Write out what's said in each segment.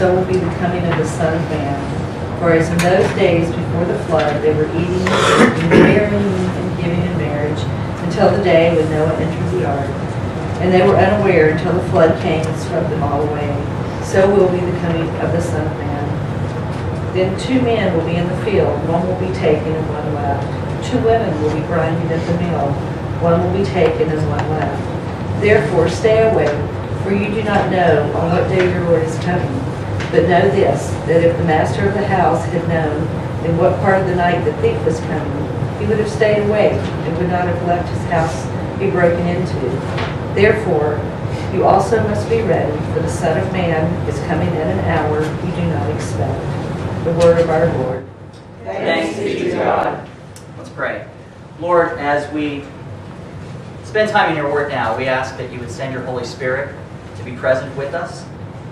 so will be the coming of the Son of Man. For as in those days before the flood, they were eating and marrying and giving in marriage, until the day when Noah entered the ark. And they were unaware until the flood came and swept them all away. So will be the coming of the Son of Man. Then two men will be in the field, one will be taken and one left. Two women will be grinding at the mill, one will be taken and one left. Therefore stay awake, for you do not know on what day your Lord is coming. But know this, that if the master of the house had known in what part of the night the thief was coming, he would have stayed awake and would not have left his house be broken into. Therefore, you also must be ready, for the Son of Man is coming at an hour you do not expect. The word of our Lord. Thanks be to God. Let's pray. Lord, as we spend time in your word now, we ask that you would send your Holy Spirit to be present with us.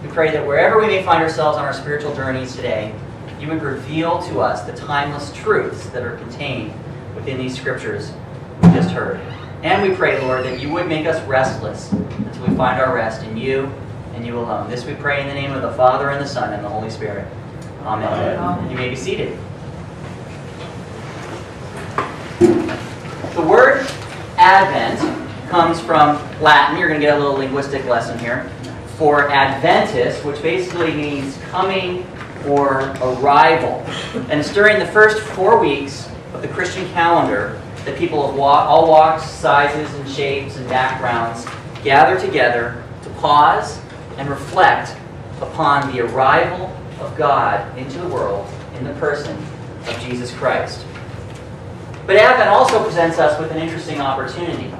We pray that wherever we may find ourselves on our spiritual journeys today, you would reveal to us the timeless truths that are contained within these scriptures we just heard. And we pray, Lord, that you would make us restless until we find our rest in you and you alone. This we pray in the name of the Father, and the Son, and the Holy Spirit. Amen. Amen. You may be seated. The word Advent comes from Latin. You're going to get a little linguistic lesson here. For Adventus, which basically means coming or arrival. And it's during the first four weeks of the Christian calendar that people of all walks, sizes, and shapes and backgrounds gather together to pause and reflect upon the arrival of God into the world in the person of Jesus Christ. But Advent also presents us with an interesting opportunity,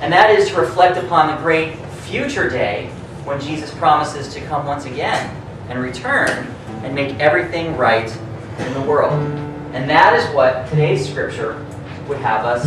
and that is to reflect upon the great future day when Jesus promises to come once again and return and make everything right in the world. And that is what today's scripture would have us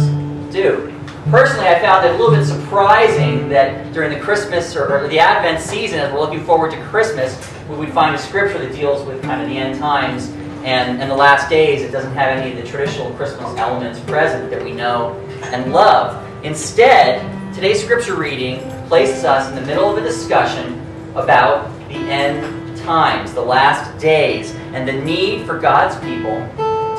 do. Personally, I found it a little bit surprising that during the Christmas or, the Advent season, as we're looking forward to Christmas, we would find a scripture that deals with kind of the end times and, and the last days. It doesn't have any of the traditional Christmas elements present that we know and love. Instead, today's scripture reading places us in the middle of a discussion about the end times, the last days, and the need for God's people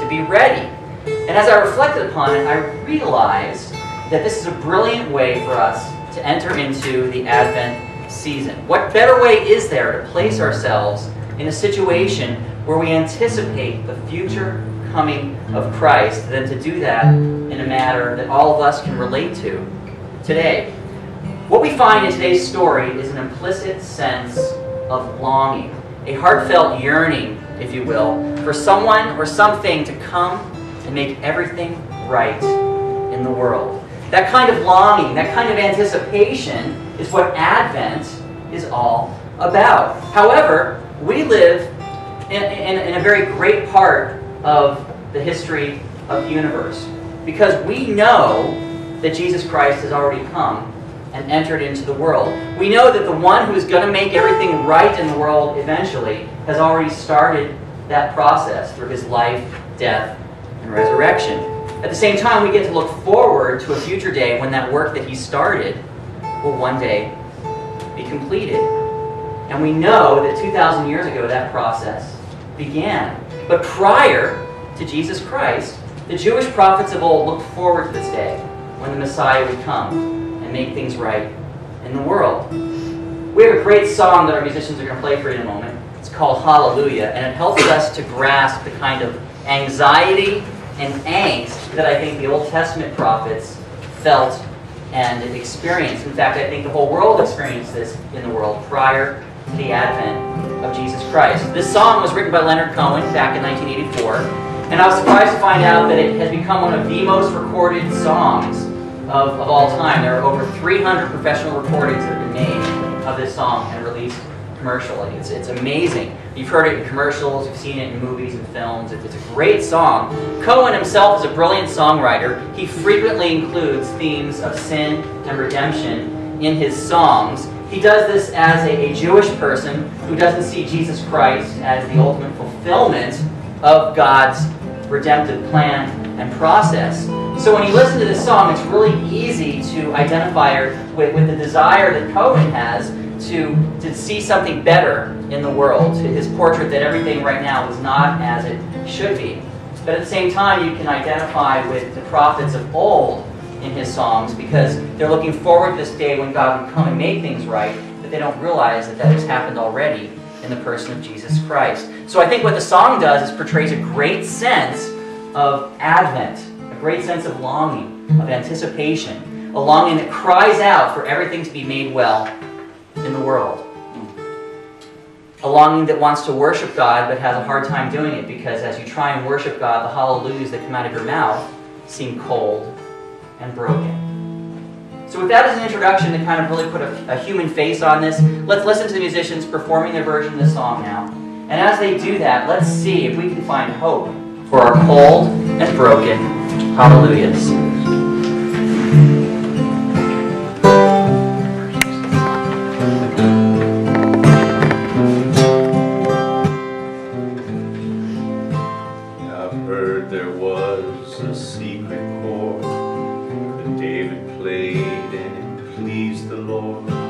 to be ready. And as I reflected upon it, I realized that this is a brilliant way for us to enter into the Advent season. What better way is there to place ourselves in a situation where we anticipate the future coming of Christ than to do that in a manner that all of us can relate to today? What we find in today's story is an implicit sense of longing, a heartfelt yearning, if you will, for someone or something to come and make everything right in the world. That kind of longing, that kind of anticipation is what Advent is all about. However, we live in, in, in, a very great part of the history of the universe because we know that Jesus Christ has already come and entered into the world. We know that the one who is going to make everything right in the world eventually has already started that process through his life, death, and resurrection. At the same time, we get to look forward to a future day when that work that he started will one day be completed. And we know that 2,000 years ago that process began. But prior to Jesus Christ, the Jewish prophets of old looked forward to this day when the Messiah would come and make things right in the world. We have a great song that our musicians are going to play for you in a moment. It's called Hallelujah, and it helps us to grasp the kind of anxiety and angst that I think the Old Testament prophets felt and experienced. In fact, I think the whole world experienced this in the world prior to the advent of Jesus Christ. This song was written by Leonard Cohen back in 1984, and I was surprised to find out that it has become one of the most recorded songs of, of all time. There are over 300 professional recordings that have been made of this song and released commercially. It's, it's amazing. You've heard it in commercials, you've seen it in movies and films. It's, it's a great song. Cohen himself is a brilliant songwriter. He frequently includes themes of sin and redemption in his songs. He does this as a, a Jewish person who doesn't see Jesus Christ as the ultimate fulfillment of God's redemptive plan and process. So when you listen to this song, it's really easy to identify with, with the desire that Cohen has to, to see something better in the world, his portrait that everything right now is not as it should be. But at the same time, you can identify with the prophets of old in his songs because they're looking forward to this day when God would come and make things right, but they don't realize that that has happened already in the person of Jesus Christ. So I think what the song does is portrays a great sense of Advent, great sense of longing, of anticipation, a longing that cries out for everything to be made well in the world. A longing that wants to worship God but has a hard time doing it because as you try and worship God, the hallelujahs that come out of your mouth seem cold and broken. So with that as an introduction to kind of really put a, a, human face on this, let's listen to the musicians performing their version of the song now. And as they do that, let's see if we can find hope for our cold and broken hallelujahs. I've heard there was a secret chord that David played and it pleased the Lord.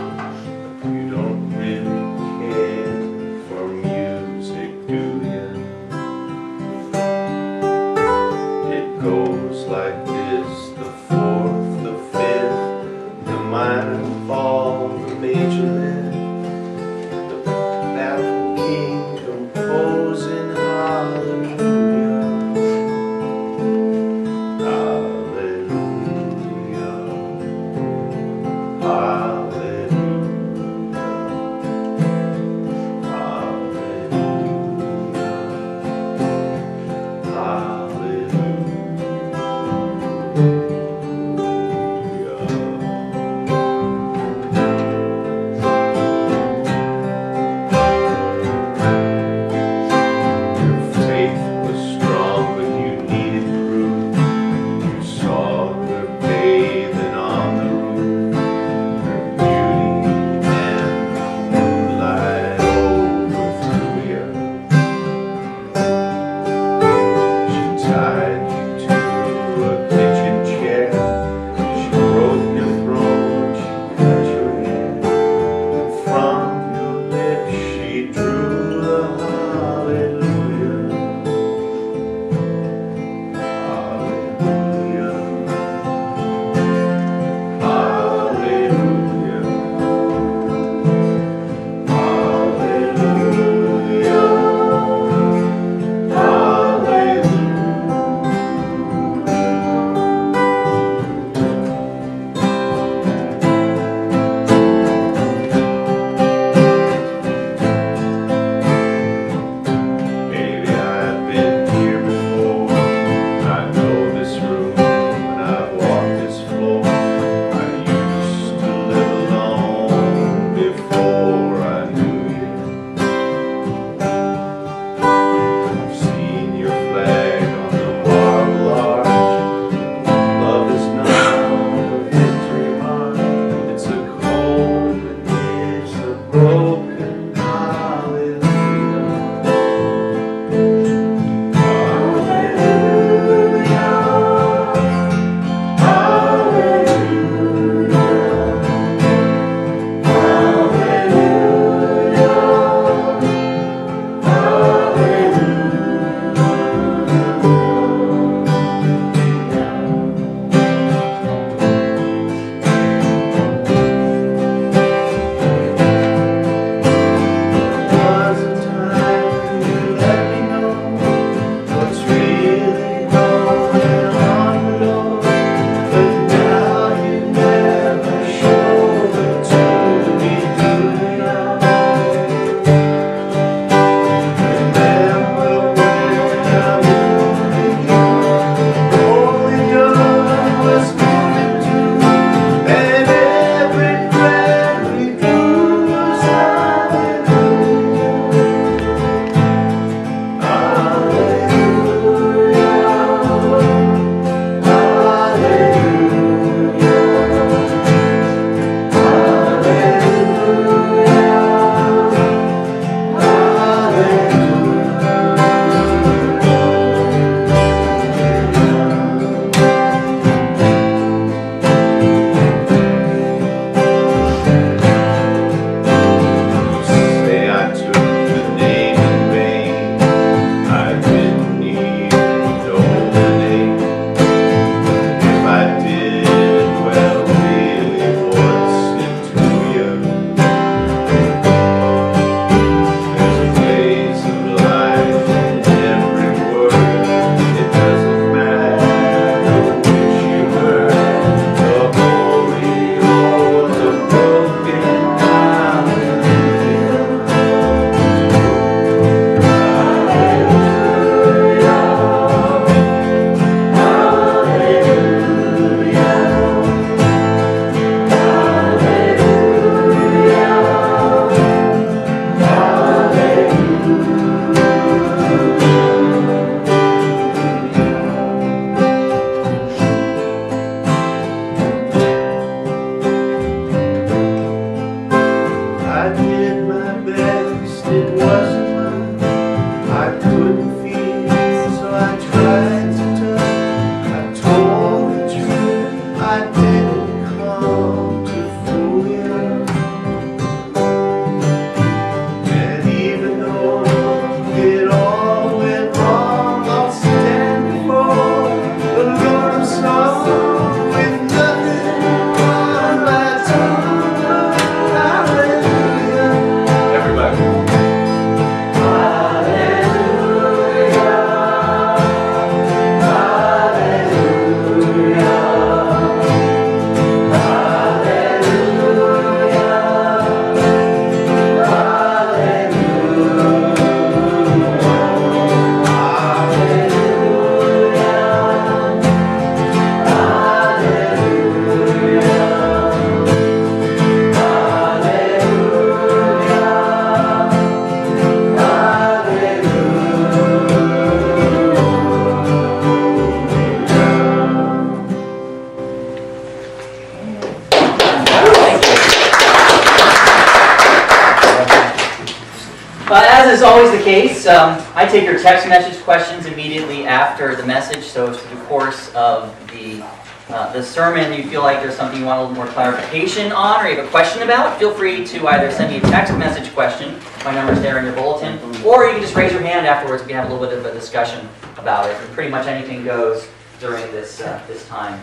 Take your text message questions immediately after the message. So if the course of the uh, the sermon you feel like there's something you want a little more clarification on or you have a question about, feel free to either send me a text message question. My number's there in your bulletin, or you can just raise your hand afterwards. We can have a little bit of a discussion about it. And pretty much anything goes during this uh, this time.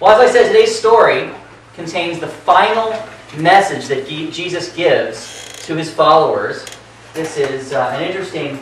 Well, as I said, today's story contains the final message that Jesus gives to his followers. This is uh, an interesting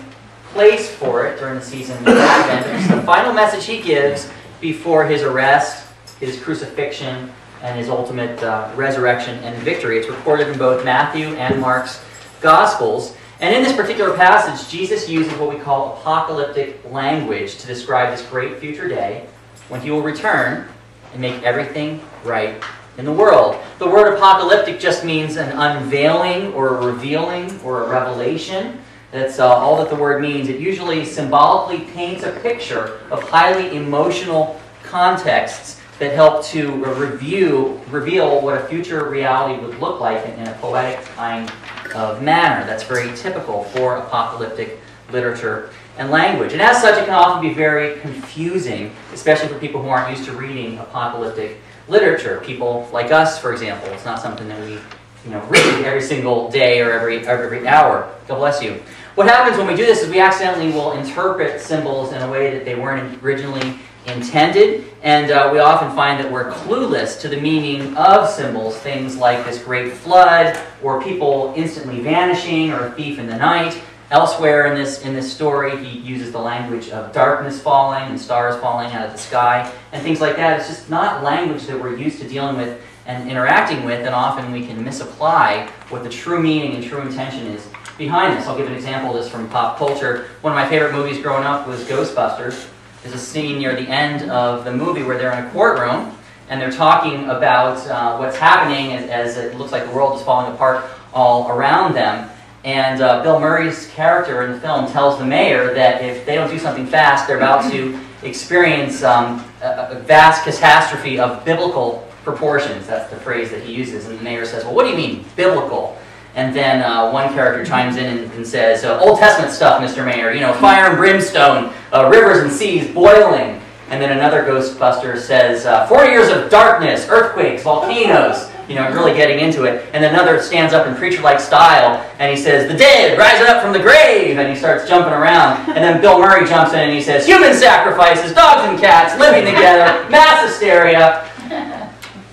place for it during the season of Advent. It's the final message he gives before his arrest, his crucifixion, and his ultimate uh, resurrection and victory. It's recorded in both Matthew and Mark's Gospels. And in this particular passage, Jesus uses what we call apocalyptic language to describe this great future day when he will return and make everything right in the world. The word apocalyptic just means an unveiling or a revealing or a revelation. That's uh, all that the word means. It usually symbolically paints a picture of highly emotional contexts that help to review, reveal what a future reality would look like in, in a poetic kind of manner. That's very typical for apocalyptic literature and language. And as such, it can often be very confusing, especially for people who aren't used to reading apocalyptic literature. People like us, for example, it's not something that we you know, read every single day or every, every hour. God bless you. What happens when we do this is we accidentally will interpret symbols in a way that they weren't originally intended, and uh, we often find that we're clueless to the meaning of symbols, things like this great flood, or people instantly vanishing, or a thief in the night. Elsewhere in this, in this story, he uses the language of darkness falling and stars falling out of the sky and things like that. It's just not language that we're used to dealing with and interacting with, and often we can misapply what the true meaning and true intention is behind this. I'll give an example of this from pop culture. One of my favorite movies growing up was Ghostbusters. There's a scene near the end of the movie where they're in a courtroom and they're talking about uh, what's happening as, as it looks like the world is falling apart all around them. And uh, Bill Murray's character in the film tells the mayor that if they don't do something fast, they're about to experience um, a, a, vast catastrophe of biblical proportions. That's the phrase that he uses. And the mayor says, Well, what do you mean, biblical? And then uh, one character chimes in and, and says, uh, Old Testament stuff, Mr. Mayor, you know, fire and brimstone, uh, rivers and seas boiling. And then another Ghostbuster says, uh, 40 years of darkness, earthquakes, volcanoes you know, really getting into it. And another stands up in preacher-like style, and he says, the dead rising up from the grave, and he starts jumping around. And then Bill Murray jumps in and he says, human sacrifices, dogs and cats living together, mass hysteria.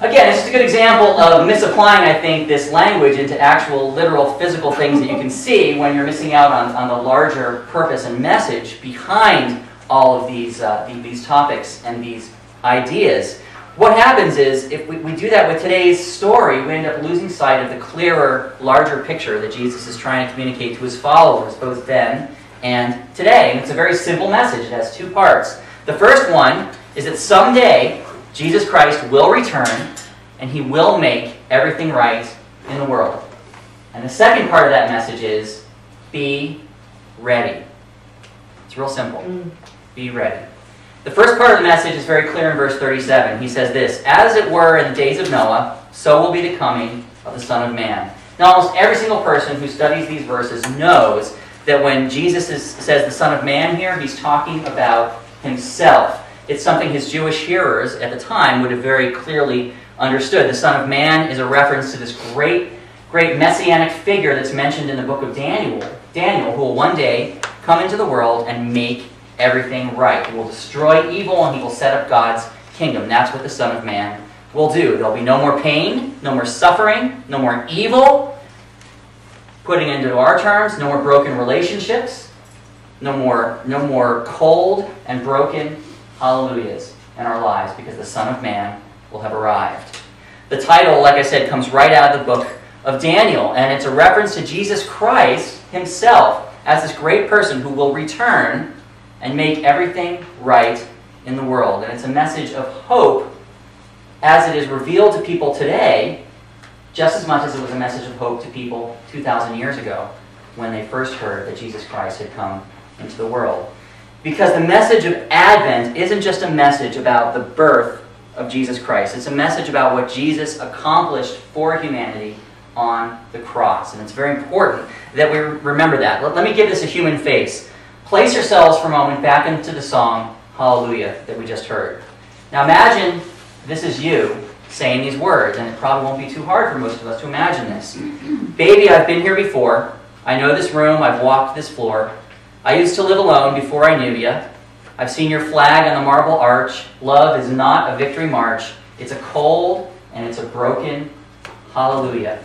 Again, it's just a good example of misapplying, I think, this language into actual, literal, physical things that you can see when you're missing out on, on the larger purpose and message behind all of these, uh, these topics and these ideas. What happens is, if we, we do that with today's story, we end up losing sight of the clearer, larger picture that Jesus is trying to communicate to his followers, both then and today. And it's a very simple message. It has two parts. The first one is that someday Jesus Christ will return and he will make everything right in the world. And the second part of that message is be ready. It's real simple. Mm. Be ready. The first part of the message is very clear in verse 37. He says this As it were in the days of Noah, so will be the coming of the Son of Man. Now, almost every single person who studies these verses knows that when Jesus is, says the Son of Man here, he's talking about himself. It's something his Jewish hearers at the time would have very clearly understood. The Son of Man is a reference to this great, great messianic figure that's mentioned in the book of Daniel, Daniel, who will one day come into the world and make everything right. He will destroy evil and he will set up God's kingdom. That's what the Son of Man will do. There'll be no more pain, no more suffering, no more evil. Putting into our terms, no more broken relationships, no more, no more cold and broken hallelujahs in our lives because the Son of Man will have arrived. The title, like I said, comes right out of the book of Daniel, and it's a reference to Jesus Christ himself as this great person who will return and make everything right in the world. And it's a message of hope as it is revealed to people today, just as much as it was a message of hope to people 2,000 years ago when they first heard that Jesus Christ had come into the world. Because the message of Advent isn't just a message about the birth of Jesus Christ. It's a message about what Jesus accomplished for humanity on the cross. And it's very important that we remember that. Let, me give this a human face. Place yourselves for a moment back into the song, Hallelujah, that we just heard. Now imagine this is you saying these words, and it probably won't be too hard for most of us to imagine this. Baby, I've been here before. I know this room. I've walked this floor. I used to live alone before I knew you. I've seen your flag on the marble arch. Love is not a victory march. It's a cold and it's a broken hallelujah.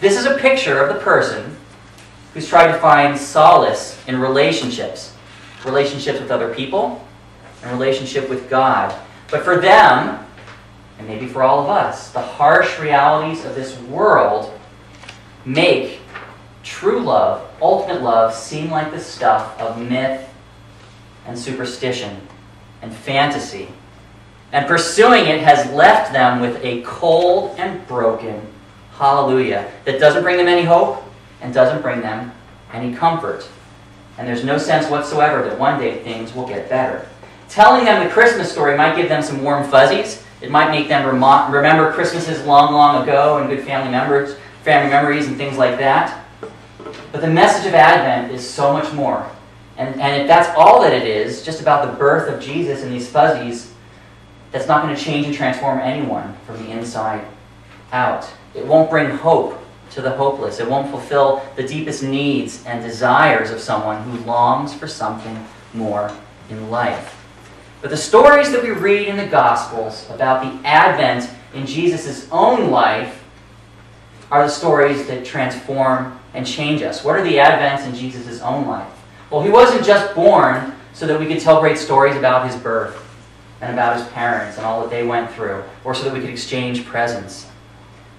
This is a picture of the person who's tried to find solace in relationships, relationships with other people, and relationship with God. But for them, and maybe for all of us, the harsh realities of this world make true love, ultimate love, seem like the stuff of myth and superstition and fantasy. And pursuing it has left them with a cold and broken hallelujah that doesn't bring them any hope and doesn't bring them any comfort. And there's no sense whatsoever that one day things will get better. Telling them the Christmas story might give them some warm fuzzies. It might make them rem- remember Christmases long, long ago and good family members, family memories and things like that. But the message of Advent is so much more. And, and if that's all that it is, just about the birth of Jesus and these fuzzies, that's not going to change and transform anyone from the inside out. It won't bring hope to the hopeless. It won't fulfill the deepest needs and desires of someone who longs for something more in life. But the stories that we read in the Gospels about the Advent in Jesus' own life are the stories that transform and change us. What are the Advents in Jesus' own life? Well, he wasn't just born so that we could tell great stories about his birth and about his parents and all that they went through, or so that we could exchange presents.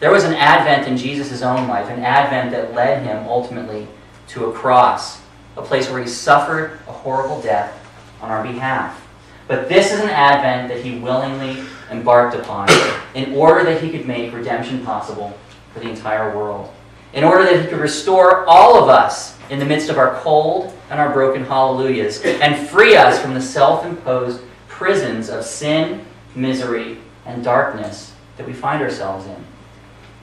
There was an advent in Jesus' own life, an advent that led him ultimately to a cross, a place where he suffered a horrible death on our behalf. But this is an advent that he willingly embarked upon in order that he could make redemption possible for the entire world, in order that he could restore all of us in the midst of our cold and our broken hallelujahs and free us from the self imposed prisons of sin, misery, and darkness that we find ourselves in.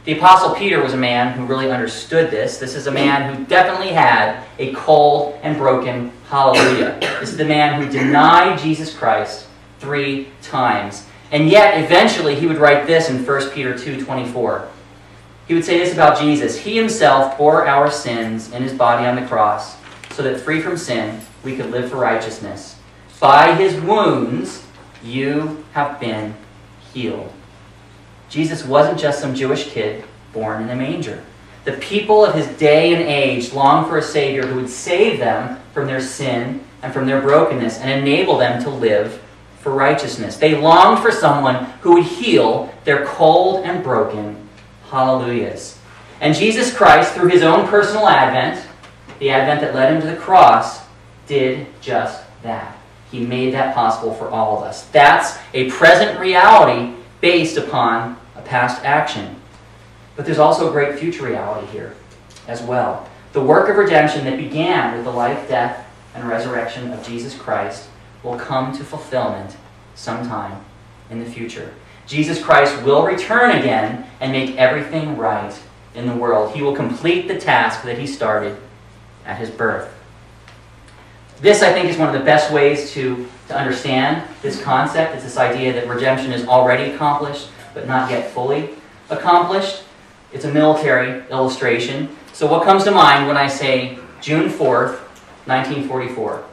The Apostle Peter was a man who really understood this. This is a man who definitely had a cold and broken hallelujah. This is the man who denied Jesus Christ three times. And yet, eventually, he would write this in 1 Peter 2.24. He would say this about Jesus. He himself bore our sins in his body on the cross, so that free from sin, we could live for righteousness. By his wounds, you have been healed. Jesus wasn't just some Jewish kid born in a manger. The people of his day and age longed for a Savior who would save them from their sin and from their brokenness and enable them to live for righteousness. They longed for someone who would heal their cold and broken hallelujahs. And Jesus Christ, through his own personal advent, the advent that led him to the cross, did just that. He made that possible for all of us. That's a present reality based upon past action. But there's also a great future reality here as well. The work of redemption that began with the life, death, and resurrection of Jesus Christ will come to fulfillment sometime in the future. Jesus Christ will return again and make everything right in the world. He will complete the task that he started at his birth. This, I think, is one of the best ways to, to understand this concept. It's this idea that redemption is already accomplished, but not yet fully accomplished. It's a military illustration. So, what comes to mind when I say June 4th, 1944?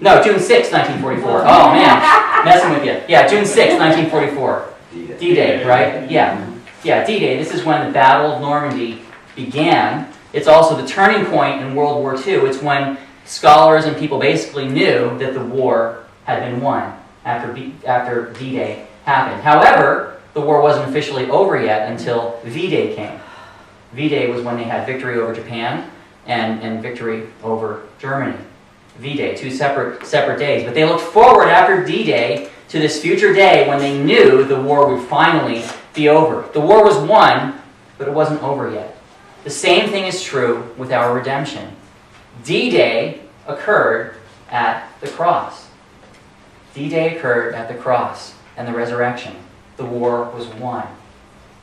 No, June 6th, 1944. Oh, man. Messing with you. Yeah, June 6th, 1944. D Day, right? Yeah. Yeah, D Day. This is when the Battle of Normandy began. It's also the turning point in World War II. It's when scholars and people basically knew that the war had been won after, after D Day happened. However, the war wasn't officially over yet until V Day came. V Day was when they had victory over Japan and, and victory over Germany. V Day, two separate, separate days. But they looked forward after D Day to this future day when they knew the war would finally be over. The war was won, but it wasn't over yet. The same thing is true with our redemption. D Day occurred at the cross. D Day occurred at the cross and the resurrection. The war was won.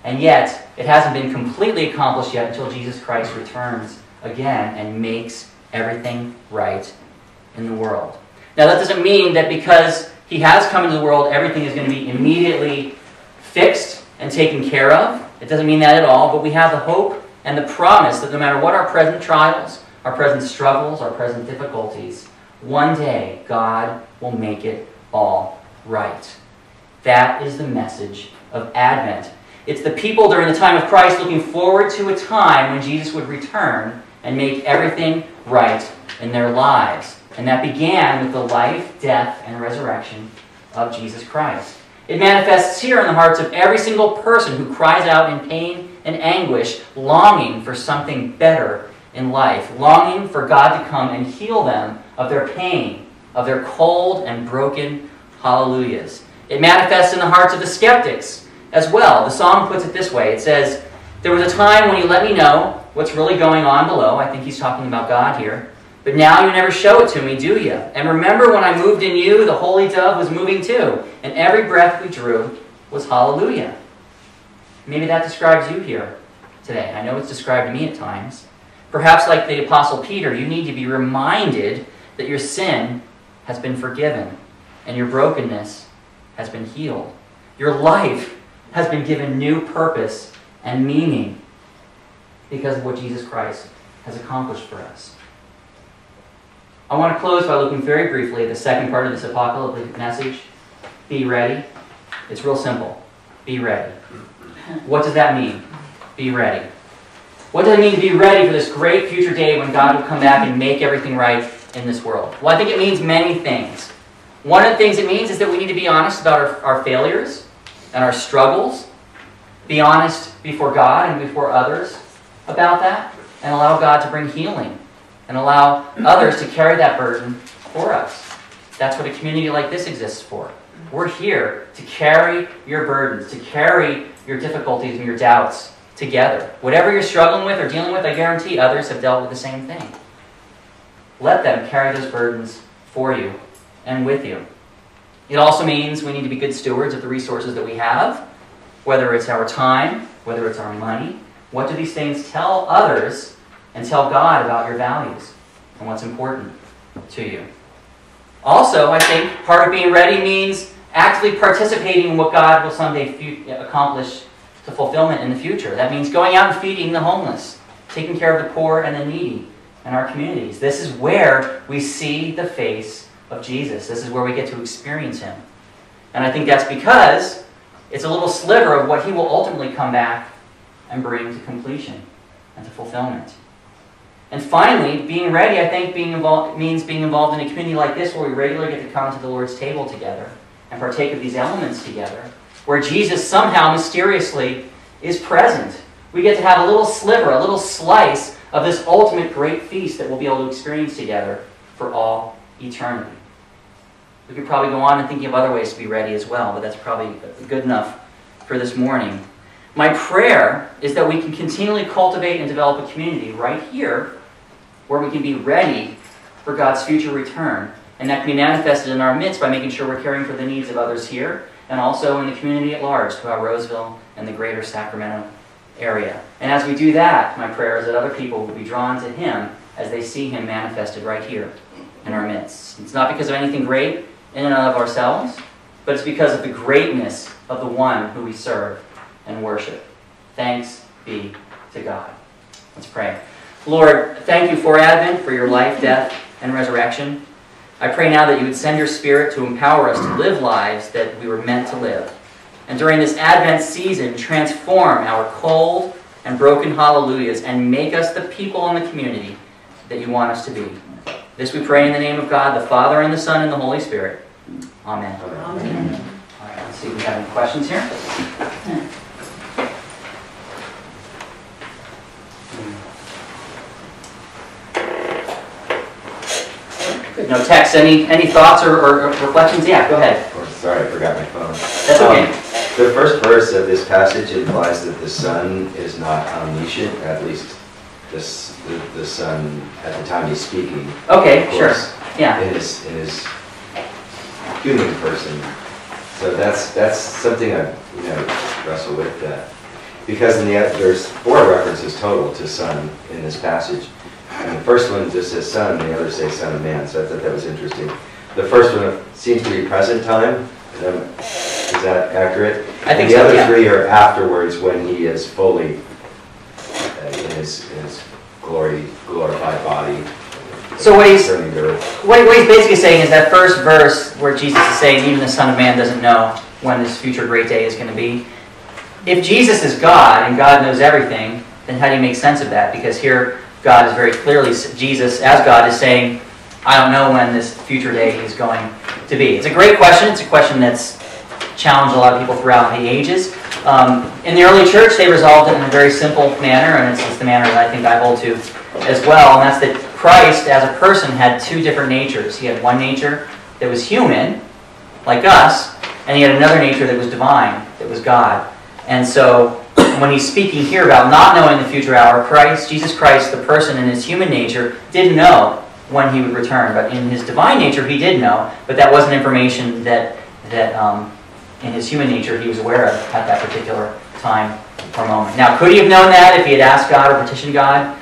And yet, it hasn't been completely accomplished yet until Jesus Christ returns again and makes everything right in the world. Now, that doesn't mean that because he has come into the world, everything is going to be immediately fixed and taken care of. It doesn't mean that at all, but we have the hope and the promise that no matter what our present trials, our present struggles, our present difficulties, one day God will make it all right. That is the message of Advent. It's the people during the time of Christ looking forward to a time when Jesus would return and make everything right in their lives. And that began with the life, death, and resurrection of Jesus Christ. It manifests here in the hearts of every single person who cries out in pain and anguish, longing for something better in life, longing for God to come and heal them of their pain, of their cold and broken hallelujahs. It manifests in the hearts of the skeptics as well. The song puts it this way it says, There was a time when you let me know what's really going on below. I think he's talking about God here. But now you never show it to me, do you? And remember when I moved in you, the holy dove was moving too, and every breath we drew was hallelujah. Maybe that describes you here today. I know it's described to me at times. Perhaps, like the Apostle Peter, you need to be reminded that your sin has been forgiven and your brokenness has been healed. Your life has been given new purpose and meaning because of what Jesus Christ has accomplished for us. I want to close by looking very briefly at the second part of this apocalyptic message. Be ready. It's real simple. Be ready. What does that mean? Be ready. What does it mean to be ready for this great future day when God will come back and make everything right in this world? Well, I think it means many things. One of the things it means is that we need to be honest about our, our failures and our struggles. Be honest before God and before others about that, and allow God to bring healing and allow others to carry that burden for us. That's what a community like this exists for. We're here to carry your burdens, to carry your difficulties and your doubts together. Whatever you're struggling with or dealing with, I guarantee others have dealt with the same thing. Let them carry those burdens for you and with you. It also means we need to be good stewards of the resources that we have, whether it's our time, whether it's our money. What do these things tell others and tell God about your values and what's important to you? Also, I think part of being ready means actively participating in what God will someday accomplish to fulfillment in the future. That means going out and feeding the homeless, taking care of the poor and the needy in our communities. This is where we see the face of Jesus. This is where we get to experience Him. And I think that's because it's a little sliver of what He will ultimately come back and bring to completion and to fulfillment. And finally, being ready, I think, being involved, means being involved in a community like this where we regularly get to come to the Lord's table together and partake of these elements together, where Jesus somehow mysteriously is present. We get to have a little sliver, a little slice of this ultimate great feast that we'll be able to experience together for all eternity. We could probably go on and thinking of other ways to be ready as well, but that's probably good enough for this morning. My prayer is that we can continually cultivate and develop a community right here where we can be ready for God's future return. And that can be manifested in our midst by making sure we're caring for the needs of others here and also in the community at large throughout Roseville and the greater Sacramento area. And as we do that, my prayer is that other people will be drawn to Him as they see Him manifested right here in our midst. It's not because of anything great in and of ourselves, but it's because of the greatness of the one who we serve and worship. Thanks be to God. Let's pray. Lord, thank you for Advent, for your life, death, and resurrection. I pray now that you would send your Spirit to empower us to live lives that we were meant to live. And during this Advent season, transform our cold and broken hallelujahs and make us the people in the community that you want us to be. This we pray in the name of God, the Father, and the Son, and the Holy Spirit. Amen. Amen. All right, let's see if we have any questions here. Good. No text. Any any thoughts or, or reflections? Yeah, go ahead. Oh, sorry, I forgot my phone. That's okay. Um, the first verse of this passage implies that the Son is not omniscient, at least this, the, the Son at the time he's speaking. Okay, of sure. course, Yeah. In his, in his human person. So that's, that's something I, you know, wrestle with. That because in the, there's four references total to son in this passage. And the first one just says son, and the others say son of man, so I thought that was interesting. The first one seems to be present time, is that- is that accurate? I think And so, the other yeah. three are afterwards when he is fully uh, his, his glory, glorified body. So what he's- Returning to earth. What, what he's basically saying is that first verse where Jesus is saying, even the Son of Man doesn't know when this future great day is going to be. If Jesus is God and God knows everything, then how do you make sense of that? Because here God is very clearly, Jesus as God is saying, I don't know when this future day is going to be. It's a great question. It's a question that's challenged a lot of people throughout the ages. Um, in the early church, they resolved it in a very simple manner, and it's, it's the manner that I think I hold to as well, and that's that Christ, as a person, had two different natures. He had one nature that was human, like us, and he had another nature that was divine, that was God. And so, when he's speaking here about not knowing the future hour, Christ, Jesus Christ, the person in his human nature, didn't know when he would return. But in his divine nature, he did know, but that wasn't information that, that um, in his human nature he was aware of at that particular time or moment. Now, could he have known that if he had asked God or petitioned God?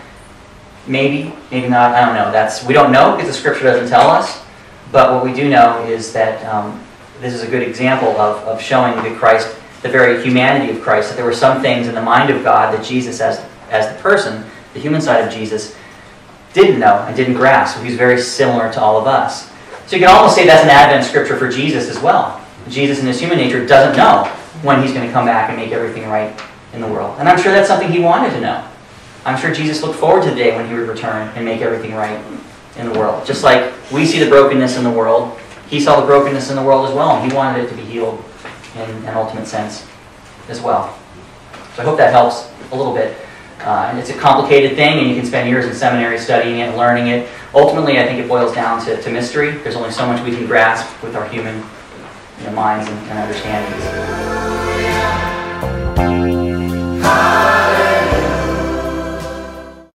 Maybe, maybe not. I don't know. That's we don't know because the Scripture doesn't tell us. But what we do know is that um, this is a good example of, of showing the Christ, the very humanity of Christ. That there were some things in the mind of God that Jesus, as as the person, the human side of Jesus, didn't know and didn't grasp. He was very similar to all of us. So you can almost say that's an Advent scripture for Jesus as well. Jesus in his human nature doesn't know when he's going to come back and make everything right in the world. And I'm sure that's something he wanted to know. I'm sure Jesus looked forward to the day when he would return and make everything right in the world. Just like we see the brokenness in the world, he saw the brokenness in the world as well, and he wanted it to be healed in an ultimate sense as well. So I hope that helps a little bit. Uh, it's a complicated thing, and you can spend years in seminary studying it, learning it. Ultimately, I think it boils down to, to mystery. There's only so much we can grasp with our human know, minds and, and understandings.